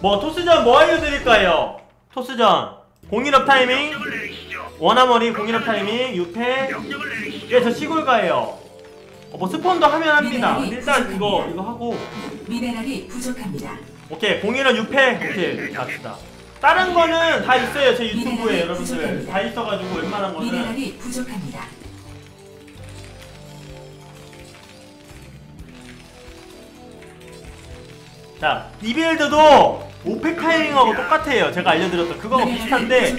뭐 토스전 뭐 알려드릴까요? 토스전 공인업 타이밍. 원아머리 공인업 타이밍 6패 명령을 내리시죠. 예저 시골가예요 어, 뭐 스폰도 하면 합니다 일단 이거 이거 하고 미네랄이 부족합니다. 오케이 공인업 6패 오케이 갑시다 다른 거는 다 있어요 제 유튜브에 여러분들 다 있어가지고 웬만한 거는 미네랄이 부족합니다. 자 이빌드도 5패 타이밍하고 똑같아요 제가 알려드렸던 미네랄이 비슷한데.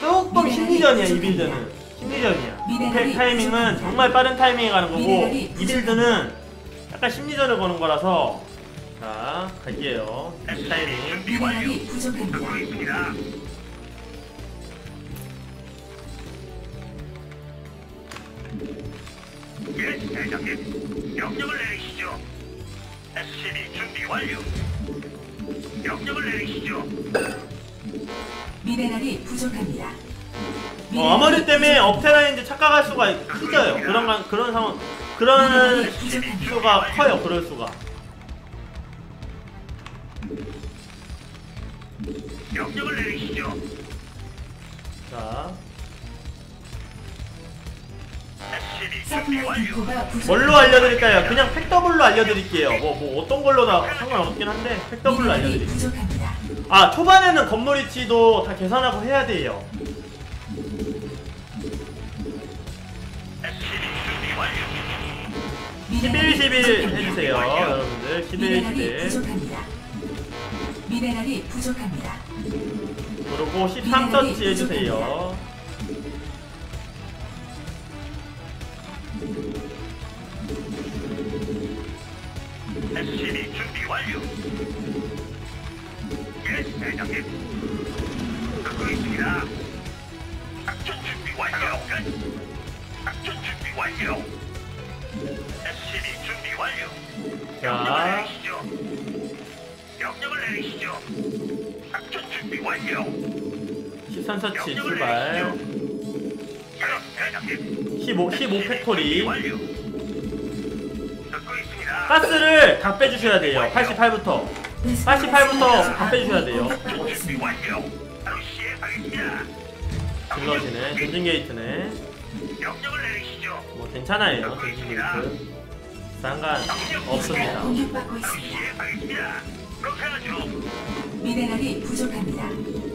조금 심리전이야 이 빌드는 심리전이야 이 타이밍은 정말 빠른 타이밍에 가는 거고 이 빌드는 약간 심리전을 거는 거라서 자 갈게요 이 타이밍. 예, 대장님. 명령을 내리시죠. SCB 준비 완료. 명령을 내리시죠. 미네랄이 부족합니다. 어, 아머리 때문에 업테라인즈 착각할 수가 있어요 그런 간- 그런 상황 그런 수가 커요 그럴 수가 명령을 내리시죠. 자 SCV 준비 supply 완료. depot가 부족. 뭘로 알려드릴까요? 그냥 fac double로 알려드릴게요 뭐, 뭐 어떤 걸로 다 상관없긴 한데 fac double로 알려드릴게요. 아 초반에는 건물위치도 다 계산하고 해야 돼요 SCV 준비 완료. 11, 11 부족합니다. 해주세요 여러분들 11, 미네랄이 11 부족합니다. 미네랄이 부족합니다. 그리고 13서치 해주세요 SCB 준비 완료. 예, 대장님. 듣고 있습니다. 작전 준비 완료. 끝. 작전 준비 완료. SCB 준비 완료. 명령을 자 내리시죠. 명령을 내리시죠. 작전 준비 완료. 13서치 명령을 출발 내리시죠. 예, 대장님. 15, 15 factory 완료. 가스를 다 빼주셔야 돼요 88부터 88부터 다 빼주셔야 돼요. zealot이네 전진 게이트네. 뭐 괜찮아요 전진 게이트 상관 없습니다. 미네랄이 부족합니다.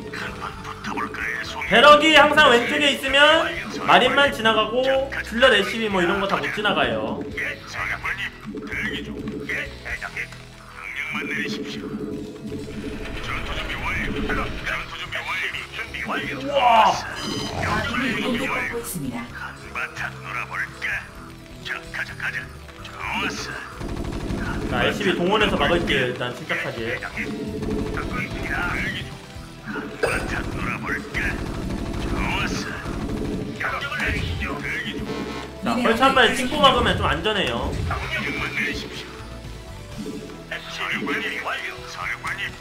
barrack이 항상 왼쪽에 있으면 marine만 지나가고 zealot SCV 뭐 이런 거 다 못 지나가요. 우와. 자 LCB 동원해서 막을게요 일단 침착하게 한바탕 놀아볼까? 좋았어. 명령을 내리시죠. 대기 중. 자 벌써 한 마리 찍고 막으면 좀 안전해요 명령만 내리십시오. 사령관님 완료. 사령관님.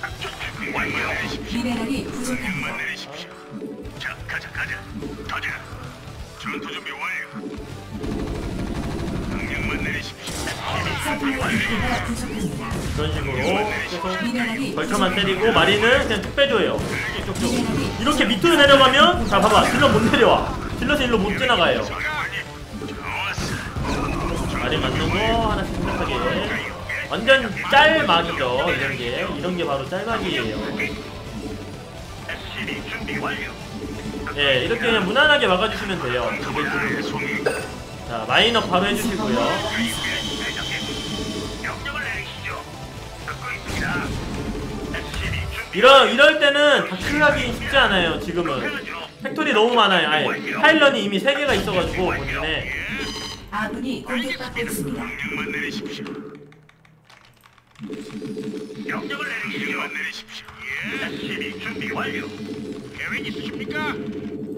작전 준비 완료. 내리십시오. 미네랄이 명령만 부족합니다. 내리십시오. 자, 가자, 가자. 가자. 전투 준비 완료. 이 디포가 부족합니다. 그런 식으로 벌처만 때리고 마리는 그냥 툭 빼줘요. 쭉쭉 이렇게 밑으로 내려가면 자 봐봐. 질러 못 내려와. 질러서 일로 못 지나가요. 마리 맞는 거 하나씩 생각하게. 완전 짤막이죠 이런 게. 이런 게 바로 짤막이에요. 예 이렇게 그냥 무난하게 막아주시면 돼요. 자 mine업 바로 해주시고요 이런 이럴 때는 다킬하기 쉽지 않아요 지금은 factory 너무 많아요 아예 pylon이 이미 3개가 있어가지고 본진에 아군이 공격받고 있습니다. 명령만 내리십시오. 명령을 내리십시오. 예. SCB 준비 완료. 계획 있으십니까?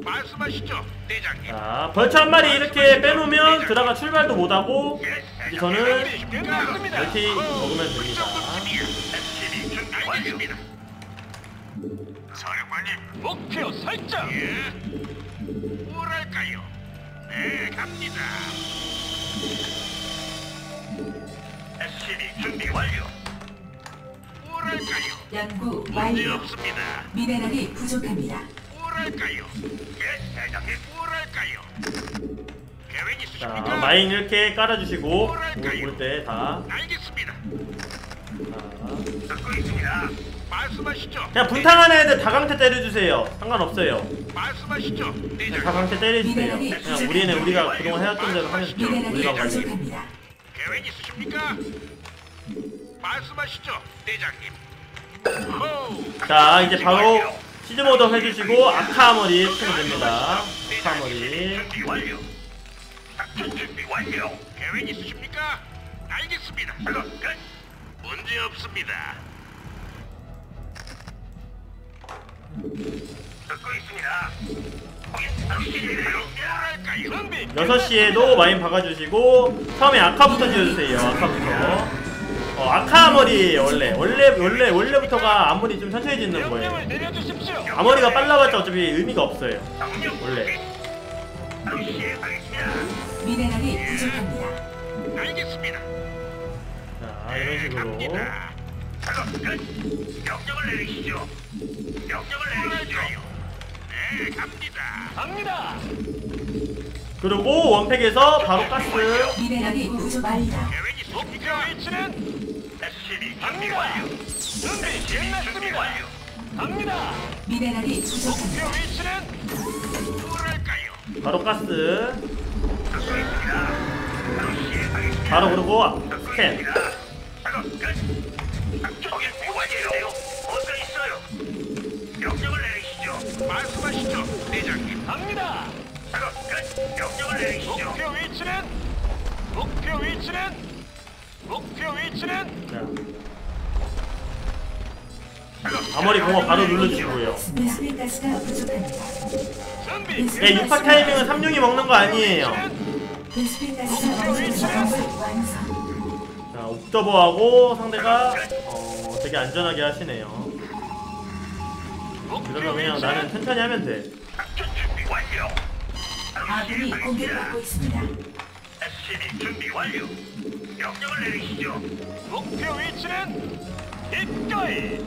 말씀하시죠, 대장님. 자 벌처 한 마리 이렇게 빼놓으면 드라가 출발도 못하고 예, 이제 저는. 이렇게 먹으면 됩니다 사령관님, 목표 설정. 예. 뭐랄까요? 네, 갑니다. SCB 준비 완료. 뭐랄까요? 연구 문제 완료. 없습니다. 미네랄이 부족합니다. 뭐랄까요? 예, 대장님. 뭐랄까요? 계획 자 있으십니까? 마인 이렇게 깔아주시고 올 때 다. 알겠습니다. 자. 듣고 있습니다. 말씀하시죠. 그냥 분탕하는 애들 다 강태 때려주세요. 상관없어요. 말씀하시죠. 그냥 대장님. 다 강태 때려주세요. 그냥 우리는 우리가 그동안 해왔던 대로 하면 돼요. 우리가 관리. 계획 있으십니까? 말씀하시죠, 대장님. 자 이제 바로 시즈 모드 해주시고 아카머리 쓰면 됩니다. 아카머리. 준비 완료. 계획 있으십니까? 알겠습니다. 끝. 문제 없습니다. 듣고 있습니다. 거기 당신이에요. 뭐랄까요? 준비. 6시에도 마인 박아주시고 처음에 아카부터 지어주세요 아카부터 어 아카 머리에요 원래 원래 원래 원래부터가 아무리 좀 천천히 짓는 거예요 내려주십시오. 아머리가 빨라봤자 어차피 의미가 없어요 원래 알겠습니다. 미네랄이 부족합니다. 알겠습니다. 자 이런 식으로 갑니다. 작업 끝. 명령을 내리시죠. 명령을 내리시죠. 네, 갑니다. 갑니다. 그리고 원팩에서 바로 가스 미네랄이 부족합니다. 계획이 목표 위치는 SCB 준비 완료. 준비 끝났습니다. 갑니다. 미네랄이 부족합니다. 목표 위치는 뭐랄까요? 바로 가스. 바로 그리고 스캔 말씀하시죠, 대장님. 갑니다. 작업 끝. 명령을 내리시죠. 목표 위치는 목표 위치는 목표 위치는 자 아머리 공업 바로 눌러주시고요 베스핀 가스가 부족합니다. 준비. 예 6파 타이밍은 36이 먹는 거 아니에요 베스핀 가스가 부족합니다. 완성. 자 옵저버하고 상대가 어 되게 안전하게 하시네요 그러면 그냥 나는 천천히 하면 돼 작전 준비 완료. 아군이 공격받고 있습니다. SCB 준비 완료. 명령을 내리시죠. 목표 위치는 이거이.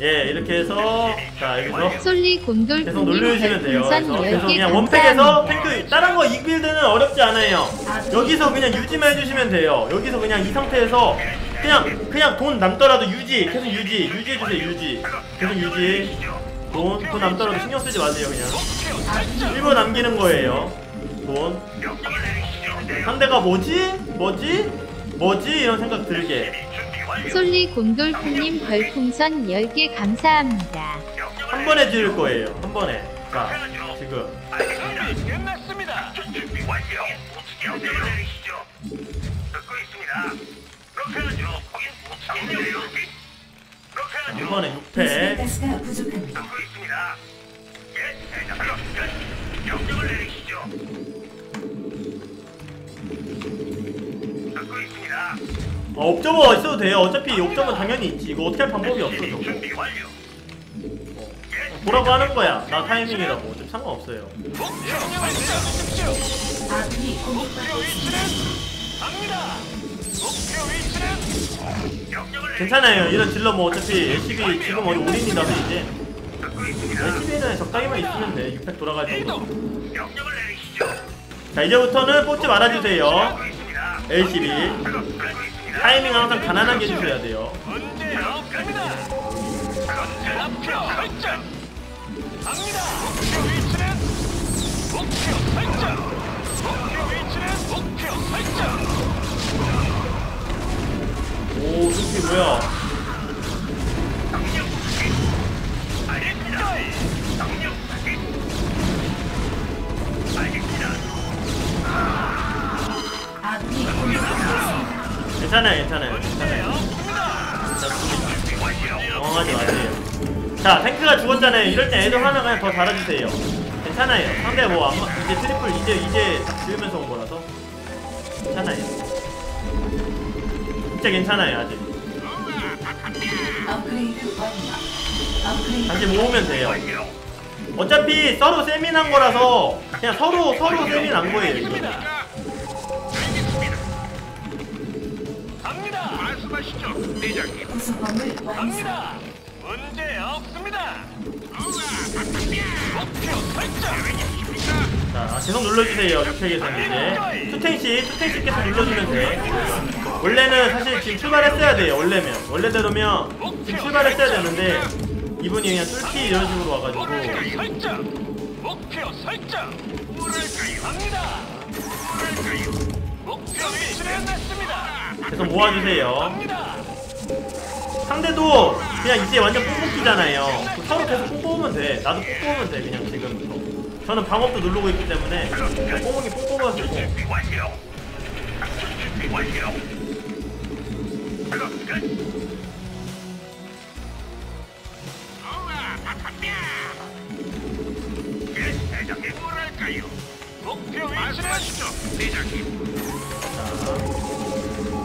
예 이렇게 해서 자 여기서 솔리 곤돌 계속 눌러주시면 돼요. 그래서 계속 10개 그냥 원팩에서. 탱크 다른 거 이 빌드는 어렵지 않아요. 여기서 그냥 유지만 해주시면 돼요. 여기서 그냥 이 상태에서 그냥 그냥 돈 남더라도 유지. 계속 유지. 유지해 주세요 유지. 계속 유지. 돈 돈 남더라도 신경 쓰지 마세요 그냥. 일부 남기는 거예요. 돈. 상대가 뭐지? 뭐지? 뭐지? 이런 생각 들게. 솔리 곤돌프님 별풍선 10개 감사합니다. 한 번에 지을 거예요 한 번에. 자 지금 3번에 6패. 가스가 부족합니다. 예, 예, 어, 있어도 돼요. 어차피 옵저버 당연히 있지. 이거 어떻게 할 방법이 없어, 저거. 보라고 예, 어, 하는 거야. 나 타이밍이라고. 좀 상관없어요. 목표 위치는 갑니다. 목표 위치는 괜찮아요 이런 딜러 뭐 어차피 LCB 지금 어디 올인이라서 이제 듣고 있습니다. LCB는 적당히만 있으면 돼 6팩 돌아갈 정도. 자 이제부터는 뽑지 말아주세요. LCB. 타이밍 항상 가난하게 해주셔야 돼요. 목표 설정. 목표 위치는 목표 설정. 오 솔직히 뭐야. 괜찮아요 괜찮아요 완료. 당황하지 마세요. 자 탱크가 죽었잖아요. 이럴 때 add-on 하나 그냥 더 달아주세요. 괜찮아요. 상대 뭐 앞마 이제 triple 이제 이제 딱 지으면서 온 거라서. 괜찮아요 진짜 괜찮아요 아직 다시 모으면 돼요 어차피 서로 same한 거라서 그냥 서로 서로 same한 거예요 이거. 갑니다. 말씀하시죠, 갑니다. 문제 없습니다. 우와, 자, 계속 눌러주세요. 육팩에서는 이제. 투탱시, 투탱시 계속 눌러주면 돼. 원래는 사실 지금 출발했어야 돼요. 원래면. 원래대로면 지금 출발했어야 되는데, 이분이 그냥 뚫기 이런 식으로 와가지고. 목표 설정. 갑니다. 목표 냈습니다. 계속 모아주세요. 상대도 그냥 이제 완전 뽕뽑기잖아요. 서로 계속 뽕 뽑으면 돼. 나도 뽕 뽑으면 돼. 그냥 지금부터. 저는 방업도 누르고 있기 때문에 그냥 뽕뽕이 뽕 위치를 말씀하시죠, 대장님.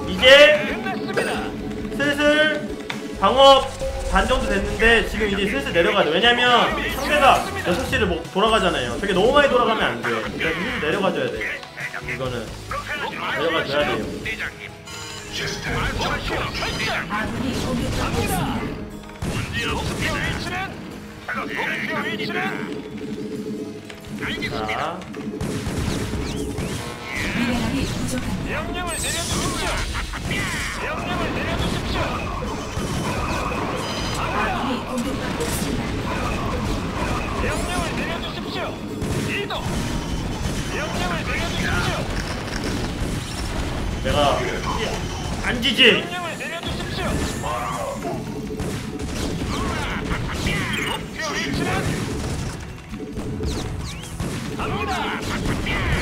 이제. 슬슬 방업 반 정도 됐는데 지금 이제 슬슬 내려가야 돼. 왜냐면 상대가 6시를 뭐 돌아가잖아요. 저게 너무 많이 돌아가면 안 돼. 그래서 슬슬 내려가줘야 돼. 예, 대장님. 이거는 내려가 줘야 돼요. 자. 명령을 내려주십시오. 명령을 내려주십시오. 공격받고 있습니다. 명령을 내려주십시오. 이동. 명령을 내려주십시오. 내가 안 지지. 명령을 내려주십시오. 목표 위치는 갑니다.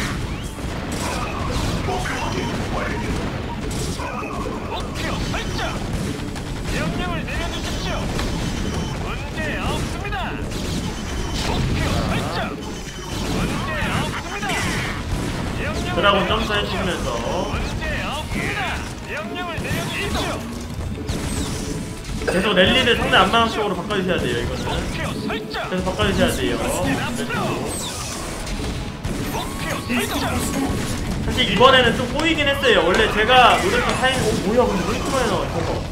내려주십시오. 계속 랠리를 상대 안마랑 쪽으로 바꿔주셔야 돼요. 이거는. 계속 바꿔주셔야 돼요. 사실 이번에는 좀 꼬이긴 했어요. 원래 제가 노렸던 타임, 어 뭐야 근데 왜 이렇게 많이 나와? 저거.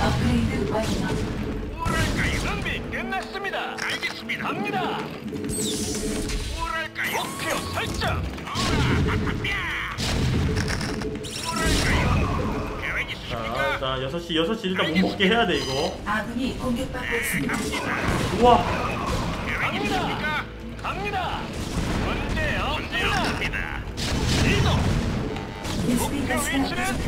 업그레이드 완료. 끝났습니다. 알겠습니다. 갑니다. 뭐랄까요? 목표 설정. 뭐랄까요? 계획 있으십니까? 자, 일단 6시, 6시 일단 못 먹게 해야 돼, 이거. 아군이 공격받고 있습니다. 우와. 계획 갑니다. 갑니다. 문제 없습니다. 이동. Vespene 가스가 부족합니다.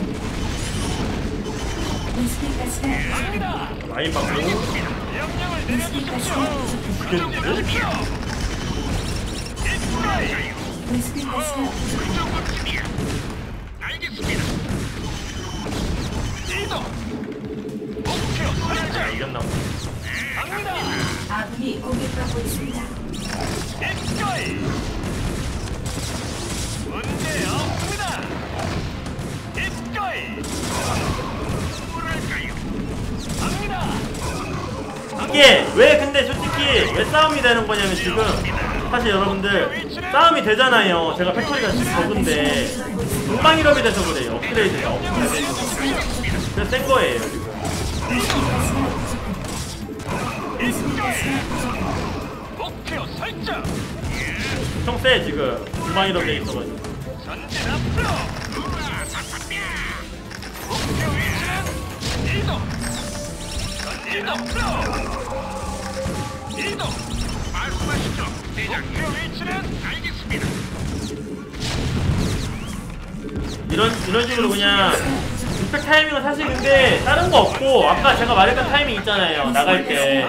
갑니다. 라인 받고. 명령을 내려주십시오. 알겠습니다. 이동. 목표 설정. 이겼나 보네. 갑니다. 아군이 공격받고 있습니다. 입가이. 문 이게 왜 근데 솔직히 왜 싸움이 되는 거냐면 지금 사실 여러분들 싸움이 되잖아요. 제가 팩토리가 지금 적은데 금방 일업이 돼서 그래요. 업그레이드가 업그레이드. 그래서 센 거예요 지금. 목표 설정. 엄청 세 지금. 금방 일업 돼 있어가지고. 앞으로. 이동. 말씀하시죠, 대장님. 목표 위치는 알겠습니다. 이런 이런 식으로 그냥 임팩 타이밍은 사실 근데 다른 거 없고 아까 제가 말했던 타이밍 있잖아요 나갈 때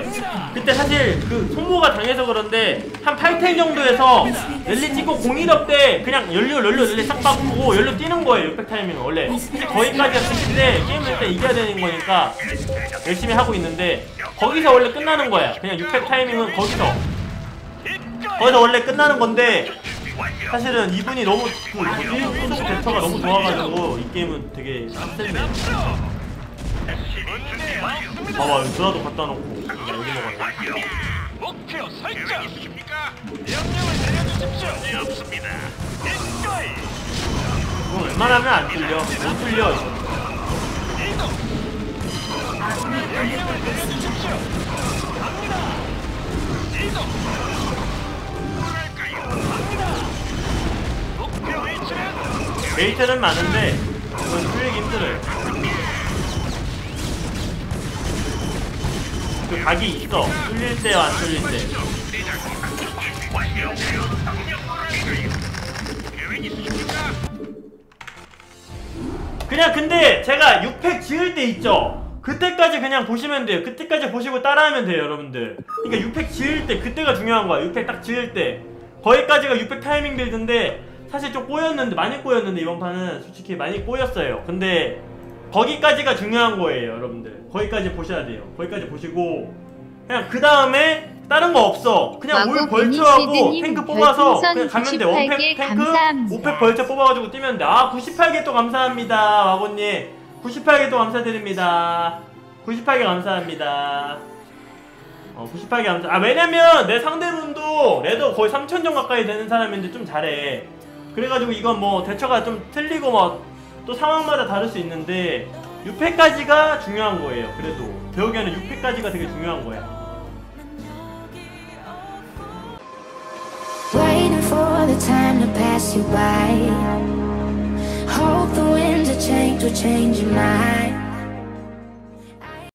그때 사실 그 소모가 당해서 그런데 한 8탱 정도에서 랠리 찍고 01업 때 그냥 연료 연료 랠리 싹 바꾸고 연료 뛰는 거예요 임팩 타이밍은 원래 거기까지가 끝인데 게임을 일단 이겨야 되는 거니까 열심히 하고 있는데 거기서 원래 끝나는 거야 그냥 6팩 타이밍은 거기서. 거기서 원래 끝나는 건데. 사실은 이분이 너무 그 뭐지 소속 대처가 너무 좋아가지고 이 게임은 되게 빡세네. 봐봐 드라도 갖다 놓고. 완료. 목표 설정. 있으십니까? 명령을 내려주십시오. 문제 없습니다. 이거 웬만하면 안 뚫려. 못 공격받고 명령을. 내려주십시오. 갑니다. 이동. 뭐랄까요? 갑니다. 메이트는 많은데 이건 뚫리기 힘들어요. 그 각이 있어. 뚫릴 때와 안 뚫릴 때. 그냥 근데 제가 6팩 지을 때 있죠? 그때까지 그냥 보시면 돼요. 그때까지 보시고 따라하면 돼요, 여러분들. 그러니까 6팩 지을 때 그때가 중요한 거야. 6팩 딱 지을 때. 거기까지가 6팩 타이밍 빌드인데 사실 좀 꼬였는데 많이 꼬였는데 이번 판은 솔직히 많이 꼬였어요. 근데 거기까지가 중요한 거예요, 여러분들. 거기까지 보셔야 돼요. 거기까지 보시고 그냥 그 다음에 다른 거 없어. 그냥 올 벌처하고 탱크 뽑아서 그냥 가면 돼. 98개 원팩 탱크, 감사합니다. 5팩 벌처 뽑아가지고 뛰면 돼. 아 98개 또 감사합니다, 와고님. 98개 또 감사드립니다. 98개 감사합니다. 어 98개 감사. 아 왜냐면 내 상대분도 레더 거의 3,000점 가까이 되는 사람인데 좀 잘해. 그래가지고 이건 뭐 대처가 좀 틀리고 뭐또 상황마다 다를 수 있는데 6패까지가 중요한 거예요. 그래도 배우기에는 6패까지가 되게 중요한 거야. Hope the winds of change will change your mind.